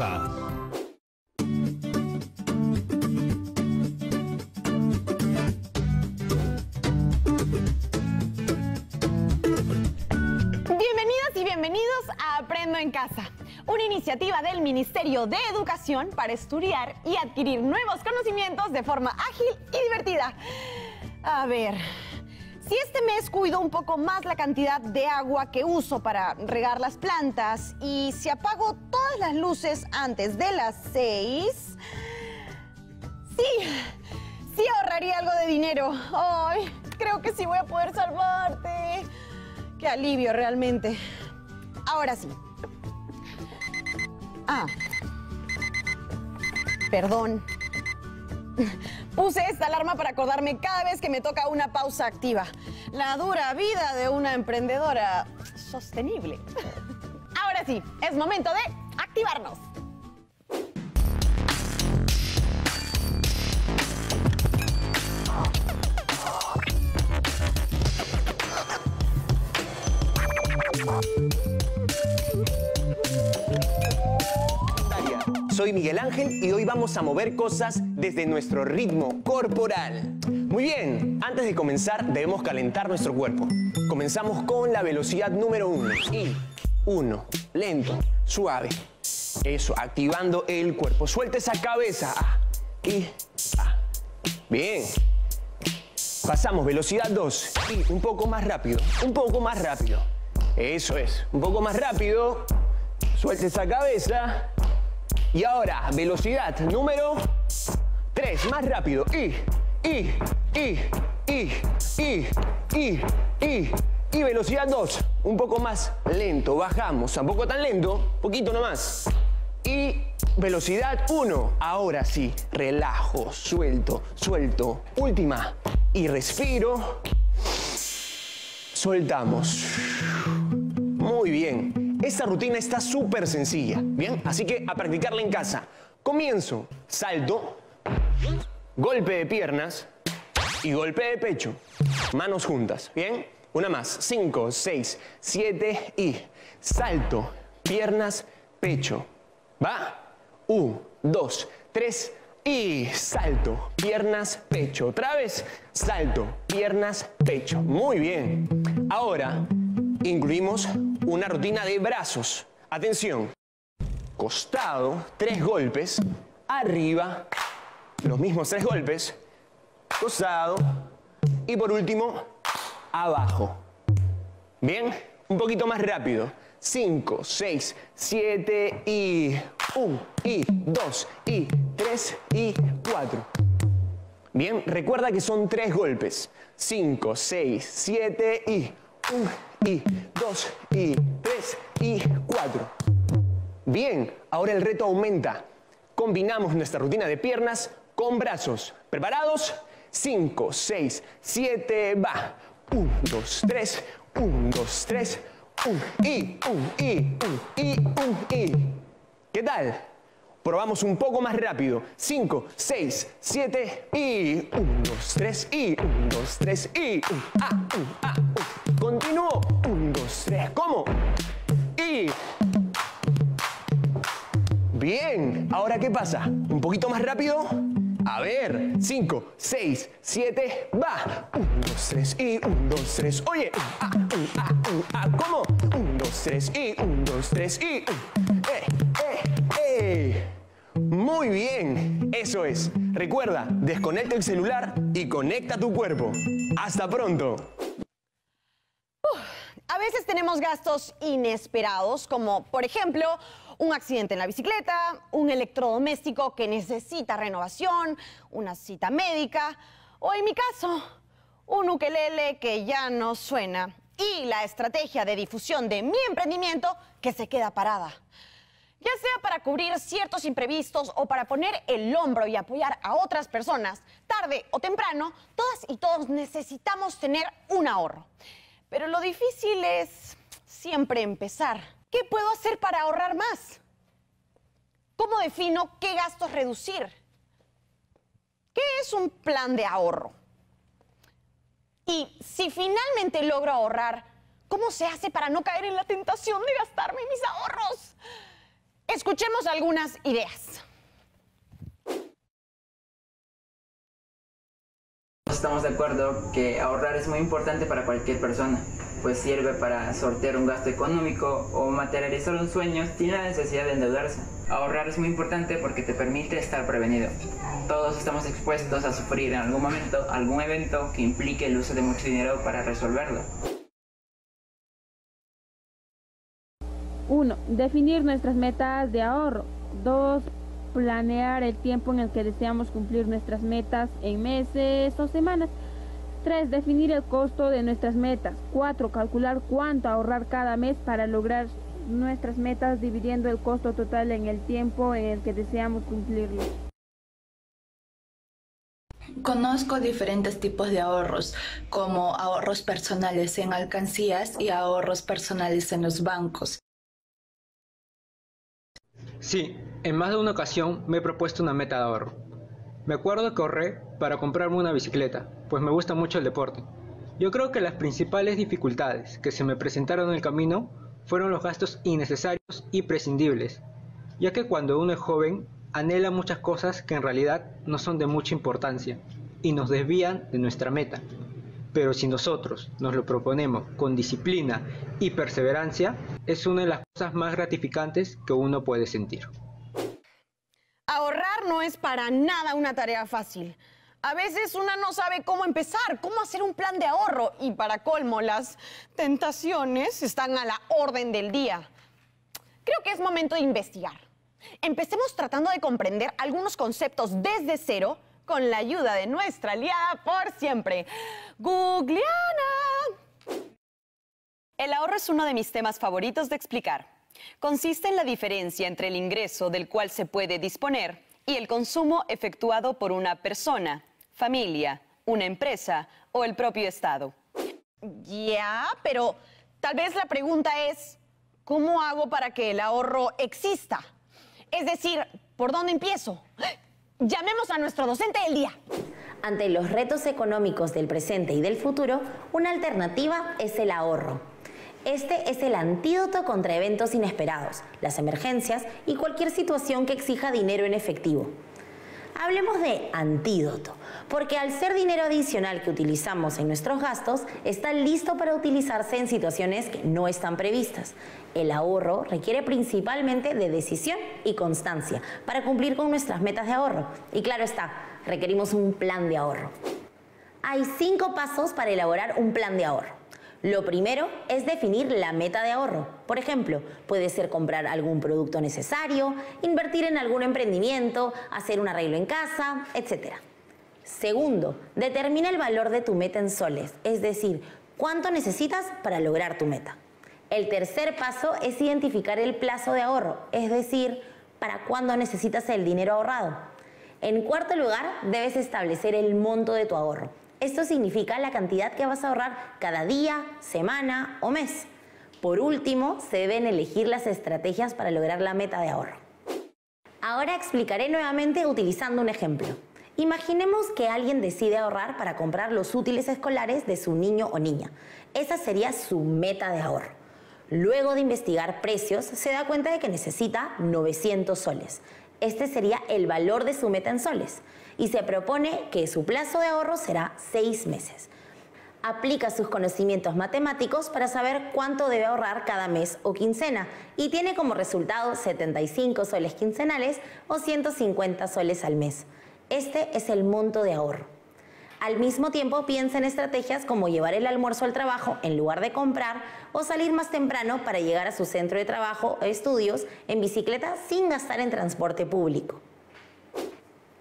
casa. Bienvenidas y bienvenidos a Aprendo en Casa, una iniciativa del Ministerio de Educación para estudiar y adquirir nuevos conocimientos de forma ágil y divertida. A ver, si este mes cuido un poco más la cantidad de agua que uso para regar las plantas y si apago todas las luces antes de las 6, sí, sí ahorraría algo de dinero. Ay, creo que sí voy a poder salvarte. Qué alivio realmente. Ahora sí. Ah. Perdón. Puse esta alarma para acordarme cada vez que me toca una pausa activa. La dura vida de una emprendedora sostenible. Ahora sí, es momento de activarnos. Soy Miguel Ángel y hoy vamos a mover cosas desde nuestro ritmo corporal. Muy bien, antes de comenzar debemos calentar nuestro cuerpo. Comenzamos con la velocidad número uno. Y uno, lento, suave. Eso, activando el cuerpo. Suelta esa cabeza. Y ah. Bien. Pasamos, velocidad 2. Y un poco más rápido, un poco más rápido. Eso es, un poco más rápido. Suelta esa cabeza. Y ahora, velocidad número 3, más rápido. Y, y, y, y, y, y, y. Y velocidad 2, un poco más lento. Bajamos, tampoco tan lento, poquito nomás. Y velocidad 1, ahora sí, relajo, suelto, suelto. Última. Y respiro. Soltamos. Muy bien. Esta rutina está súper sencilla, ¿bien? Así que a practicarla en casa. Comienzo, salto, golpe de piernas y golpe de pecho. Manos juntas, ¿bien? Una más, cinco, seis, siete y salto, piernas, pecho. ¿Va? Un, dos, tres y salto, piernas, pecho. Otra vez, salto, piernas, pecho. Muy bien. Ahora incluimos una rutina de brazos. Atención. Costado, tres golpes. Arriba, los mismos tres golpes. Costado. Y por último, abajo. Bien, un poquito más rápido. 5, 6, 7 y 1 y 2 y 3 y 4. Bien, recuerda que son tres golpes. 5, 6, 7 y 1 y 2 y 3 y 4. Bien, ahora el reto aumenta. Combinamos nuestra rutina de piernas con brazos. ¿Preparados? 5, 6, 7, va. 1, 2, 3, 1, 2, 3, 1 y 1 y 1 y 1 y. ¿Qué tal? Probamos un poco más rápido. 5, 6, 7 y 1, 2, 3 y 1, 2, 3 y 1, A, 1, A, 1. Continúo. 1, 2, 3. ¿Cómo? Y... Bien. Ahora, ¿qué pasa? ¿Un poquito más rápido? A ver, 5, 6, 7, va. 1, 2, 3 y 1, 2, 3. Oye, a, un, a, un, a, ¿cómo? 1, 2, 3 y 1, 2, 3 y 1. Eh, eh, eh. Muy bien, eso es. Recuerda, desconecta el celular y conecta tu cuerpo. Hasta pronto. A veces tenemos gastos inesperados, como por ejemplo un accidente en la bicicleta, un electrodoméstico que necesita renovación, una cita médica o en mi caso, un ukelele que ya no suena y la estrategia de difusión de mi emprendimiento que se queda parada. Ya sea para cubrir ciertos imprevistos o para poner el hombro y apoyar a otras personas, tarde o temprano, todas y todos necesitamos tener un ahorro. Pero lo difícil es siempre empezar. ¿Qué puedo hacer para ahorrar más? ¿Cómo defino qué gastos reducir? ¿Qué es un plan de ahorro? Y si finalmente logro ahorrar, ¿cómo se hace para no caer en la tentación de gastarme mis ahorros? Escuchemos algunas ideas. Estamos de acuerdo que ahorrar es muy importante para cualquier persona, pues sirve para sortear un gasto económico o materializar un sueño sin la necesidad de endeudarse. Ahorrar es muy importante porque te permite estar prevenido. Todos estamos expuestos a sufrir en algún momento algún evento que implique el uso de mucho dinero para resolverlo. 1. Definir nuestras metas de ahorro. 2 planear el tiempo en el que deseamos cumplir nuestras metas en meses o semanas. 3. Definir el costo de nuestras metas. 4. Calcular cuánto ahorrar cada mes para lograr nuestras metas dividiendo el costo total en el tiempo en el que deseamos cumplirlo. Conozco diferentes tipos de ahorros, como ahorros personales en alcancías y ahorros personales en los bancos. Sí, en más de una ocasión me he propuesto una meta de ahorro. Me acuerdo que ahorré para comprarme una bicicleta, pues me gusta mucho el deporte. Yo creo que las principales dificultades que se me presentaron en el camino fueron los gastos innecesarios y prescindibles, ya que cuando uno es joven anhela muchas cosas que en realidad no son de mucha importancia y nos desvían de nuestra meta. Pero si nosotros nos lo proponemos con disciplina y perseverancia, es una de las cosas más gratificantes que uno puede sentir. No es para nada una tarea fácil. A veces una no sabe cómo empezar, cómo hacer un plan de ahorro y para colmo las tentaciones están a la orden del día. Creo que es momento de investigar. Empecemos tratando de comprender algunos conceptos desde cero con la ayuda de nuestra aliada por siempre, Googleana. El ahorro es uno de mis temas favoritos de explicar. Consiste en la diferencia entre el ingreso del cual se puede disponer y el consumo efectuado por una persona, familia, una empresa o el propio Estado. Ya, pero tal vez la pregunta es, ¿cómo hago para que el ahorro exista? Es decir, ¿por dónde empiezo? Llamemos a nuestro docente del día. Ante los retos económicos del presente y del futuro, una alternativa es el ahorro. Este es el antídoto contra eventos inesperados, las emergencias y cualquier situación que exija dinero en efectivo. Hablemos de antídoto, porque al ser dinero adicional que utilizamos en nuestros gastos, está listo para utilizarse en situaciones que no están previstas. El ahorro requiere principalmente de decisión y constancia para cumplir con nuestras metas de ahorro. Y claro está, requerimos un plan de ahorro. Hay cinco pasos para elaborar un plan de ahorro. Lo primero es definir la meta de ahorro. Por ejemplo, puede ser comprar algún producto necesario, invertir en algún emprendimiento, hacer un arreglo en casa, etc. Segundo, determina el valor de tu meta en soles, es decir, cuánto necesitas para lograr tu meta. El tercer paso es identificar el plazo de ahorro, es decir, para cuándo necesitas el dinero ahorrado. En cuarto lugar, debes establecer el monto de tu ahorro. Esto significa la cantidad que vas a ahorrar cada día, semana o mes. Por último, se deben elegir las estrategias para lograr la meta de ahorro. Ahora explicaré nuevamente utilizando un ejemplo. Imaginemos que alguien decide ahorrar para comprar los útiles escolares de su niño o niña. Esa sería su meta de ahorro. Luego de investigar precios, se da cuenta de que necesita 900 soles. Este sería el valor de su meta en soles y se propone que su plazo de ahorro será seis meses. Aplica sus conocimientos matemáticos para saber cuánto debe ahorrar cada mes o quincena y tiene como resultado 75 soles quincenales o 150 soles al mes. Este es el monto de ahorro. Al mismo tiempo piensa en estrategias como llevar el almuerzo al trabajo en lugar de comprar o salir más temprano para llegar a su centro de trabajo o estudios en bicicleta sin gastar en transporte público.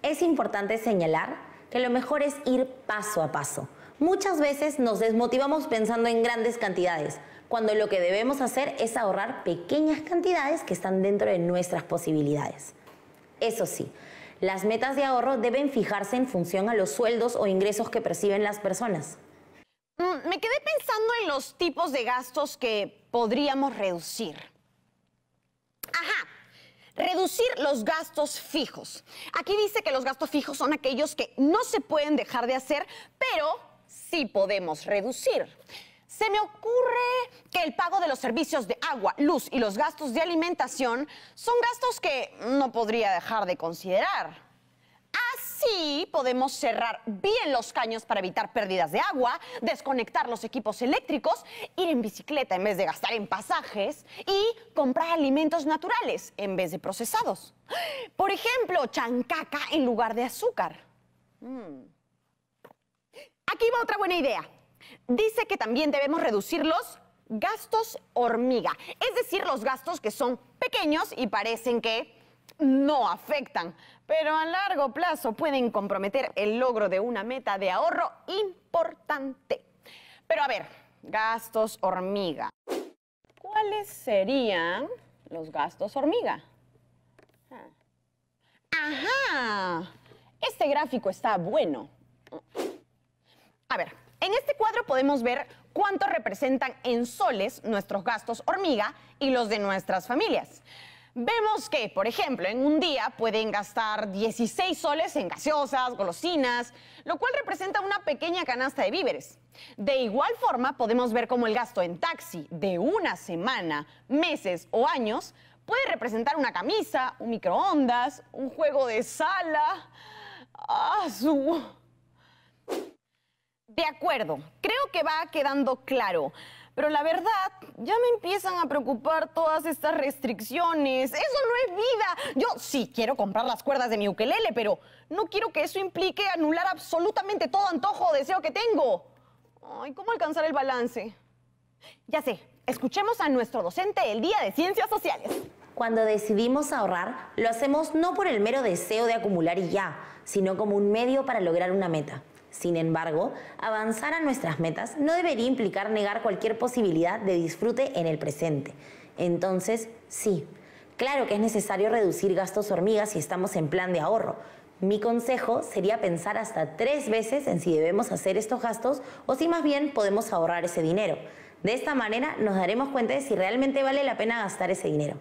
Es importante señalar que lo mejor es ir paso a paso. Muchas veces nos desmotivamos pensando en grandes cantidades, cuando lo que debemos hacer es ahorrar pequeñas cantidades que están dentro de nuestras posibilidades. Eso sí, las metas de ahorro deben fijarse en función a los sueldos o ingresos que perciben las personas. Mm, me quedé pensando en los tipos de gastos que podríamos reducir. Reducir los gastos fijos. Aquí dice que los gastos fijos son aquellos que no se pueden dejar de hacer, pero sí podemos reducir. se me ocurre que el pago de los servicios de agua, luz y los gastos de alimentación son gastos que no podría dejar de considerar. Así podemos cerrar bien los caños para evitar pérdidas de agua, desconectar los equipos eléctricos, ir en bicicleta en vez de gastar en pasajes y comprar alimentos naturales en vez de procesados. Por ejemplo, chancaca en lugar de azúcar. Mm. Aquí va otra buena idea. Dice que también debemos reducir los gastos hormiga, es decir, los gastos que son pequeños y parecen que no afectan, pero a largo plazo pueden comprometer el logro de una meta de ahorro importante. Pero a ver, gastos hormiga. ¿Cuáles serían los gastos hormiga? Ajá, este gráfico está bueno. A ver, en este cuadro podemos ver cuánto representan en soles nuestros gastos hormiga y los de nuestras familias. Vemos que, por ejemplo, en un día pueden gastar 16 soles en gaseosas, golosinas, lo cual representa una pequeña canasta de víveres. De igual forma, podemos ver cómo el gasto en taxi de una semana, meses o años puede representar una camisa, un microondas, un juego de sala. Ah, su... De acuerdo, creo que va quedando claro. Pero la verdad, ya me empiezan a preocupar todas estas restricciones. Eso no es vida. Yo sí quiero comprar las cuerdas de mi ukelele, pero no quiero que eso implique anular absolutamente todo antojo o deseo que tengo. Ay, ¿cómo alcanzar el balance? Ya sé, escuchemos a nuestro docente el día de Ciencias Sociales. Cuando decidimos ahorrar, lo hacemos no por el mero deseo de acumular y ya, sino como un medio para lograr una meta. Sin embargo, avanzar a nuestras metas no debería implicar negar cualquier posibilidad de disfrute en el presente. Entonces, sí, claro que es necesario reducir gastos hormigas si estamos en plan de ahorro. Mi consejo sería pensar hasta tres veces en si debemos hacer estos gastos o si más bien podemos ahorrar ese dinero. De esta manera nos daremos cuenta de si realmente vale la pena gastar ese dinero.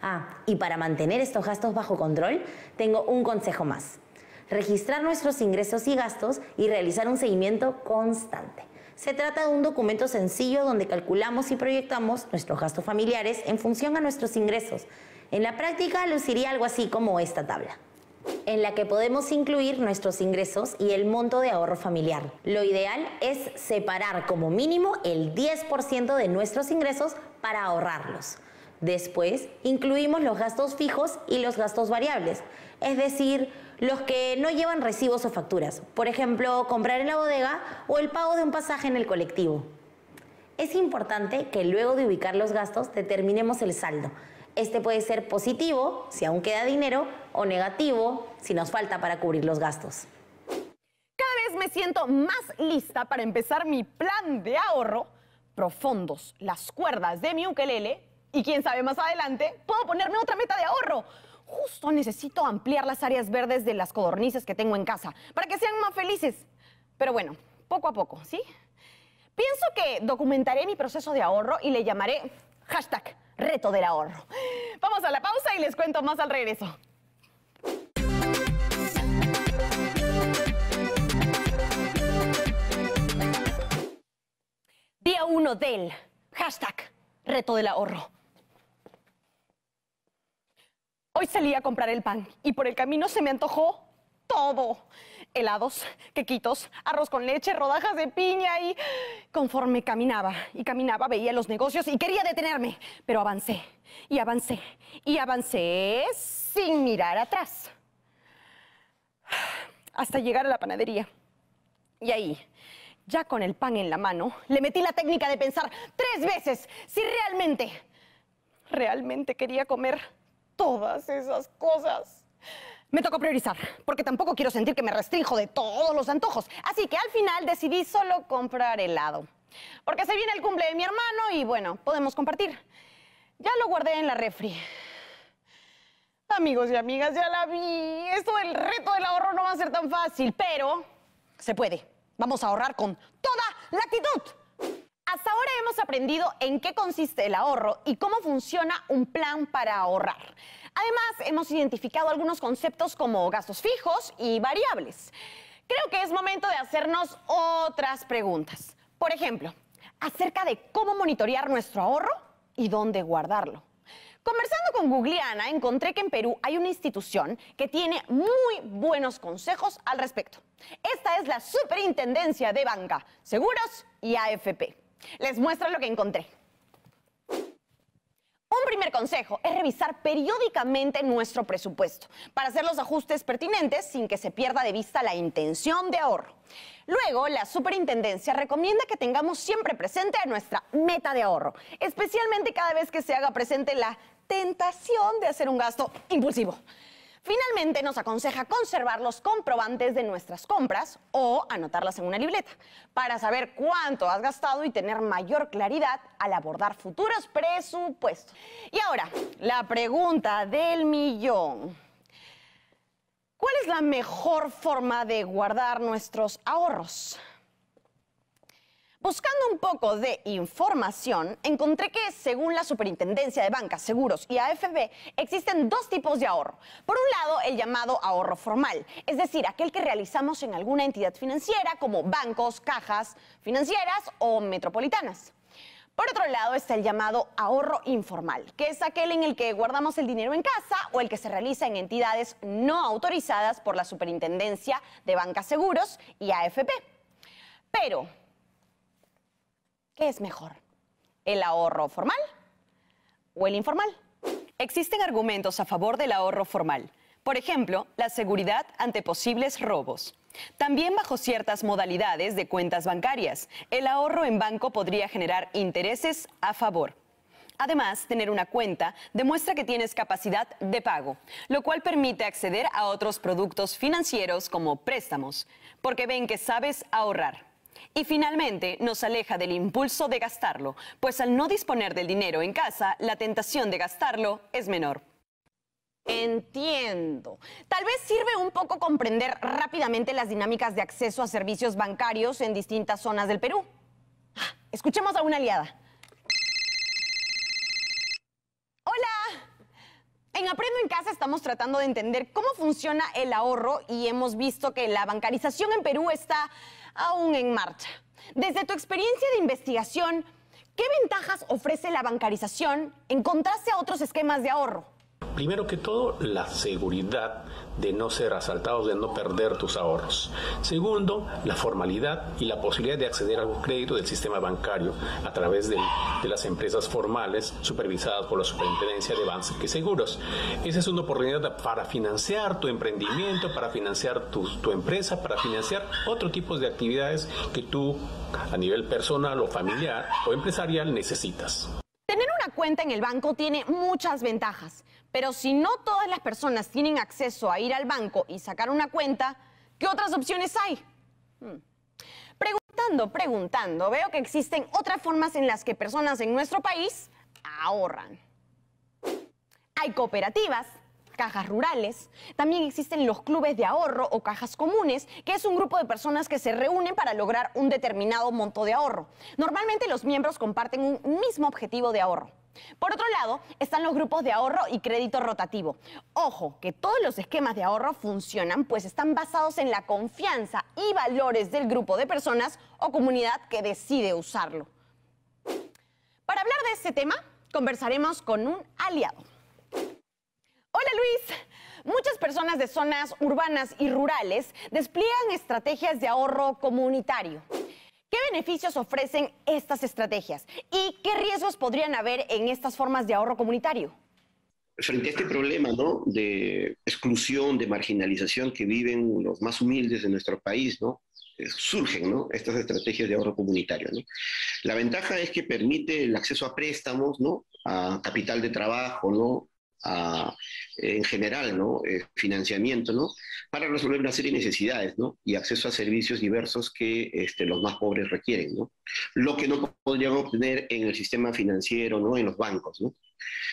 Ah, y para mantener estos gastos bajo control, tengo un consejo más registrar nuestros ingresos y gastos y realizar un seguimiento constante. Se trata de un documento sencillo donde calculamos y proyectamos nuestros gastos familiares en función a nuestros ingresos. En la práctica luciría algo así como esta tabla en la que podemos incluir nuestros ingresos y el monto de ahorro familiar. Lo ideal es separar como mínimo el 10% de nuestros ingresos para ahorrarlos. Después, incluimos los gastos fijos y los gastos variables, es decir, los que no llevan recibos o facturas, por ejemplo, comprar en la bodega o el pago de un pasaje en el colectivo. Es importante que luego de ubicar los gastos determinemos el saldo. Este puede ser positivo si aún queda dinero o negativo si nos falta para cubrir los gastos. Cada vez me siento más lista para empezar mi plan de ahorro profundos, las cuerdas de mi ukelele y quién sabe más adelante puedo ponerme otra meta de ahorro Justo necesito ampliar las áreas verdes de las codornices que tengo en casa para que sean más felices. Pero bueno, poco a poco, ¿sí? Pienso que documentaré mi proceso de ahorro y le llamaré hashtag reto del ahorro. Vamos a la pausa y les cuento más al regreso. Día uno del hashtag reto del ahorro. Hoy salí a comprar el pan y por el camino se me antojó todo. Helados, quequitos, arroz con leche, rodajas de piña y conforme caminaba y caminaba veía los negocios y quería detenerme, pero avancé y avancé y avancé sin mirar atrás hasta llegar a la panadería. Y ahí, ya con el pan en la mano, le metí la técnica de pensar tres veces si realmente, realmente quería comer todas esas cosas. Me tocó priorizar, porque tampoco quiero sentir que me restrinjo de todos los antojos. Así que al final decidí solo comprar helado. Porque se viene el cumple de mi hermano y bueno, podemos compartir. Ya lo guardé en la refri. Amigos y amigas, ya la vi. Esto del reto del ahorro no va a ser tan fácil, pero se puede. Vamos a ahorrar con toda la actitud. Hasta ahora hemos aprendido en qué consiste el ahorro y cómo funciona un plan para ahorrar. Además, hemos identificado algunos conceptos como gastos fijos y variables. Creo que es momento de hacernos otras preguntas. Por ejemplo, acerca de cómo monitorear nuestro ahorro y dónde guardarlo. Conversando con Googleana, encontré que en Perú hay una institución que tiene muy buenos consejos al respecto. Esta es la Superintendencia de Banca, Seguros y AFP. Les muestro lo que encontré. Un primer consejo es revisar periódicamente nuestro presupuesto para hacer los ajustes pertinentes sin que se pierda de vista la intención de ahorro. Luego, la superintendencia recomienda que tengamos siempre presente nuestra meta de ahorro, especialmente cada vez que se haga presente la tentación de hacer un gasto impulsivo. Finalmente, nos aconseja conservar los comprobantes de nuestras compras o anotarlas en una libreta para saber cuánto has gastado y tener mayor claridad al abordar futuros presupuestos. Y ahora, la pregunta del millón. ¿Cuál es la mejor forma de guardar nuestros ahorros? Buscando un poco de información, encontré que según la Superintendencia de Bancas, Seguros y AFB, existen dos tipos de ahorro. Por un lado, el llamado ahorro formal, es decir, aquel que realizamos en alguna entidad financiera como bancos, cajas financieras o metropolitanas. Por otro lado está el llamado ahorro informal, que es aquel en el que guardamos el dinero en casa o el que se realiza en entidades no autorizadas por la Superintendencia de Bancas Seguros y AFP. Pero, ¿Qué es mejor? ¿El ahorro formal o el informal? Existen argumentos a favor del ahorro formal. Por ejemplo, la seguridad ante posibles robos. También bajo ciertas modalidades de cuentas bancarias, el ahorro en banco podría generar intereses a favor. Además, tener una cuenta demuestra que tienes capacidad de pago, lo cual permite acceder a otros productos financieros como préstamos, porque ven que sabes ahorrar. Y finalmente nos aleja del impulso de gastarlo, pues al no disponer del dinero en casa, la tentación de gastarlo es menor. Entiendo. Tal vez sirve un poco comprender rápidamente las dinámicas de acceso a servicios bancarios en distintas zonas del Perú. Escuchemos a una aliada. Hola. En Aprendo en Casa estamos tratando de entender cómo funciona el ahorro y hemos visto que la bancarización en Perú está aún en marcha. Desde tu experiencia de investigación, ¿qué ventajas ofrece la bancarización en contraste a otros esquemas de ahorro? Primero que todo, la seguridad de no ser asaltados, de no perder tus ahorros. Segundo, la formalidad y la posibilidad de acceder a los créditos del sistema bancario a través de, las empresas formales supervisadas por la Superintendencia de Bancos y Seguros. Esa es una oportunidad para financiar tu emprendimiento, para financiar tu, tu empresa, para financiar otro tipo de actividades que tú a nivel personal o familiar o empresarial necesitas. Tener una cuenta en el banco tiene muchas ventajas. Pero si no todas las personas tienen acceso a ir al banco y sacar una cuenta, ¿qué otras opciones hay? Hmm. Preguntando, preguntando, veo que existen otras formas en las que personas en nuestro país ahorran. Hay cooperativas, cajas rurales, también existen los clubes de ahorro o cajas comunes, que es un grupo de personas que se reúnen para lograr un determinado monto de ahorro. Normalmente los miembros comparten un mismo objetivo de ahorro. Por otro lado, están los grupos de ahorro y crédito rotativo. Ojo, que todos los esquemas de ahorro funcionan pues están basados en la confianza y valores del grupo de personas o comunidad que decide usarlo. Para hablar de este tema, conversaremos con un aliado. Hola Luis. Muchas personas de zonas urbanas y rurales despliegan estrategias de ahorro comunitario. ¿Qué beneficios ofrecen estas estrategias y qué riesgos podrían haber en estas formas de ahorro comunitario? Frente a este problema de exclusión, de marginalización que viven los más humildes de nuestro país. Eh, surgen estas estrategias de ahorro comunitario. La ventaja es que permite el acceso a préstamos, a capital de trabajo, ¿no? En general, ¿no? Eh, financiamiento, ¿no? Para resolver una serie de necesidades, ¿no? Y acceso a servicios diversos que este, los más pobres requieren, ¿no? Lo que no podrían obtener en el sistema financiero, ¿no? En los bancos, ¿no?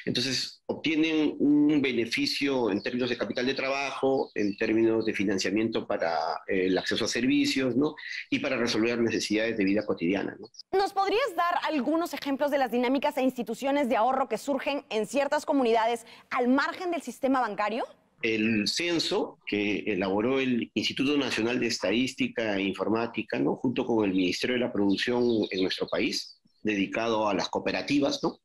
Entonces, obtienen un beneficio en términos de capital de trabajo, en términos de financiamiento para eh, el acceso a servicios, ¿no? Y para resolver necesidades de vida cotidiana, ¿no? ¿Nos podrías dar algunos ejemplos de las dinámicas e instituciones de ahorro que surgen en ciertas comunidades al margen del sistema bancario? el censo que elaboró el Instituto Nacional de Estadística e Informática, ¿no? junto con el Ministerio de la Producción en nuestro país, dedicado a las cooperativas, ¿no?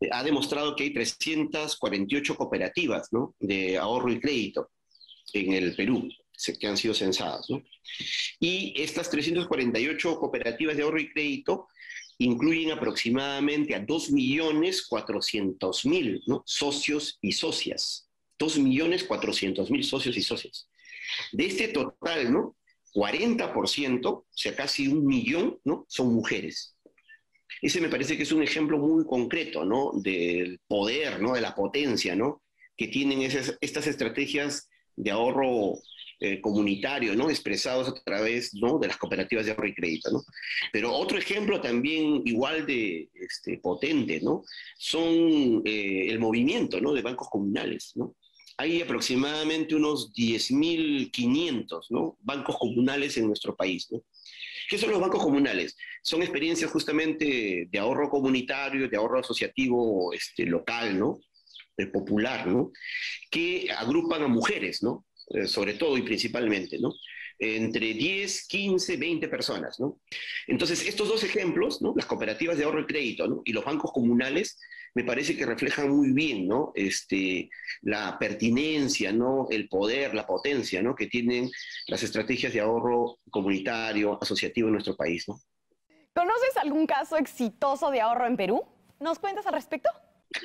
Eh, ha demostrado que hay 348 cooperativas de ahorro y crédito en el Perú que han sido censadas. ¿no? Y estas 348 cooperativas de ahorro y crédito incluyen aproximadamente a 2.400.000 ¿no? socios y socias. 2.400.000 socios y socias. De este total, ¿no? 40%, o sea, casi un millón. Son mujeres. Ese me parece que es un ejemplo muy concreto, ¿no? Del poder, ¿no? De la potencia, ¿no? Que tienen esas, estas estrategias de ahorro eh, comunitario, ¿no? Expresados a través, ¿no? De las cooperativas de ahorro y crédito, ¿no? Pero otro ejemplo también igual de este, potente, ¿no? Son eh, el movimiento, ¿no? De bancos comunales, ¿no? Hay aproximadamente unos 10.500 ¿no? bancos comunales en nuestro país. ¿Qué son los bancos comunales? Son experiencias justamente de ahorro comunitario, de ahorro asociativo este, local, ¿no? popular, ¿no? Que agrupan a mujeres, ¿no? Eh, sobre todo y principalmente, ¿no? Entre 10, 15, 20 personas, ¿no? Entonces, estos dos ejemplos, ¿no? Las cooperativas de ahorro y crédito, ¿no? Y los bancos comunales, me parece que reflejan muy bien, ¿no? Este, la pertinencia, ¿no? El poder, la potencia, ¿no? Que tienen las estrategias de ahorro comunitario, asociativo en nuestro país, ¿no? ¿Conoces algún caso exitoso de ahorro en Perú? ¿Nos cuentas al respecto?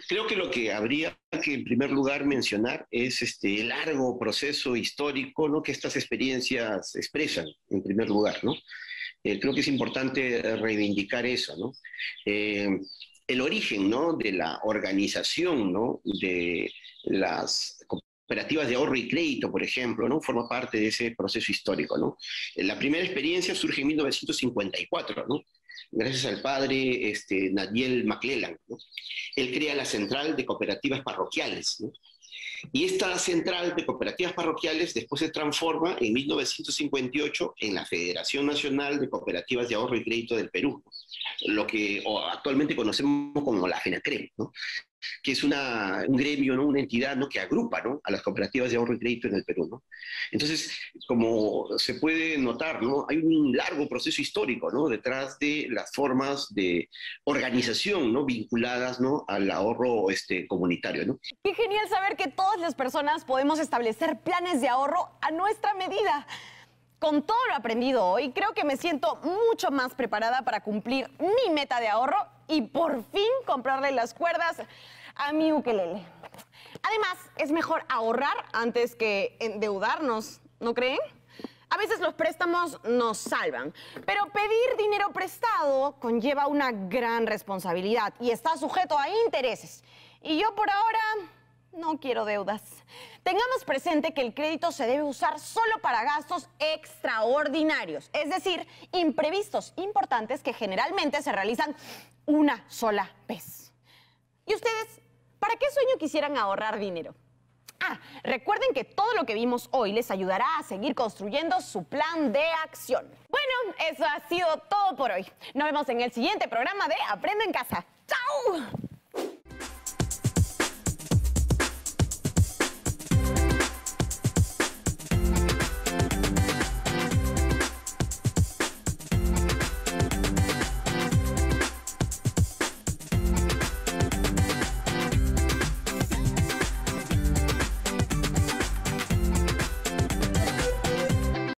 Creo que lo que habría que en primer lugar mencionar es este el largo proceso histórico ¿no? que estas experiencias expresan, en primer lugar. ¿no? Eh, creo que es importante reivindicar eso. ¿no? Eh, el origen ¿no? de la organización ¿no? de las cooperativas de ahorro y crédito, por ejemplo, ¿no? forma parte de ese proceso histórico. ¿no? La primera experiencia surge en 1954, ¿no? gracias al padre este, Nadiel McClellan. ¿no? Él crea la Central de Cooperativas Parroquiales. ¿no? Y esta central de cooperativas parroquiales después se transforma en 1958 en la Federación Nacional de Cooperativas de Ahorro y Crédito del Perú, lo que actualmente conocemos como la FENACREM. ¿no? Que es una, un gremio, ¿no? una entidad ¿no? que agrupa ¿no? a las cooperativas de ahorro y crédito en el Perú. ¿no? Entonces, como se puede notar, ¿no? hay un largo proceso histórico ¿no? detrás de las formas de organización ¿no? vinculadas ¿no? al ahorro este, comunitario. ¿no? Qué genial saber que todas las personas podemos establecer planes de ahorro a nuestra medida. Con todo lo aprendido hoy, creo que me siento mucho más preparada para cumplir mi meta de ahorro y por fin comprarle las cuerdas a mi ukelele. Además, es mejor ahorrar antes que endeudarnos, ¿no creen? A veces los préstamos nos salvan, pero pedir dinero prestado conlleva una gran responsabilidad y está sujeto a intereses. Y yo por ahora no quiero deudas. Tengamos presente que el crédito se debe usar solo para gastos extraordinarios, es decir, imprevistos importantes que generalmente se realizan una sola vez. ¿Y ustedes, para qué sueño quisieran ahorrar dinero? Ah, recuerden que todo lo que vimos hoy les ayudará a seguir construyendo su plan de acción. Bueno, eso ha sido todo por hoy. Nos vemos en el siguiente programa de Aprende en Casa. ¡Chao!